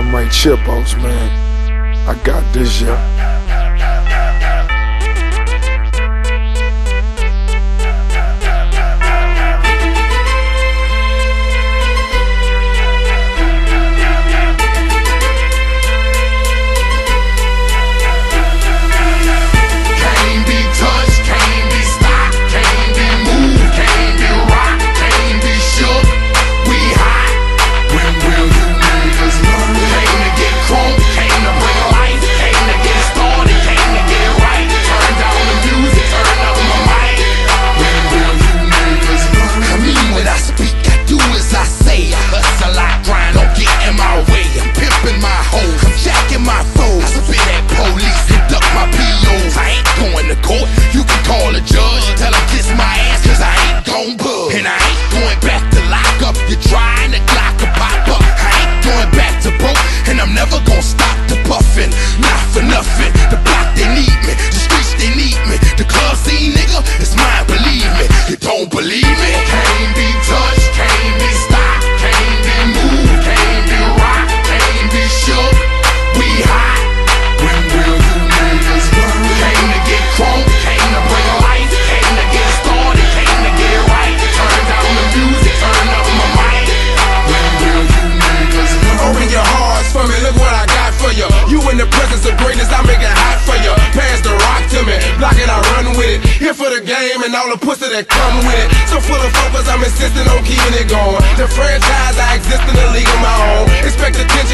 I'm Ray man. I got this, yeah. I'm never gonna stop the puffin', not for nothing. The block they need me, the streets they need me, the club scene nigga, it's mine, believe me. You don't believe me? for you. You in the presence of greatness, I make it hot for you. Pass the rock to me, block it, I run with it. Here for the game and all the pussy that come with it. So full of focus, I'm insisting on keeping it going. The franchise, I exist in the league of my own. Expect attention.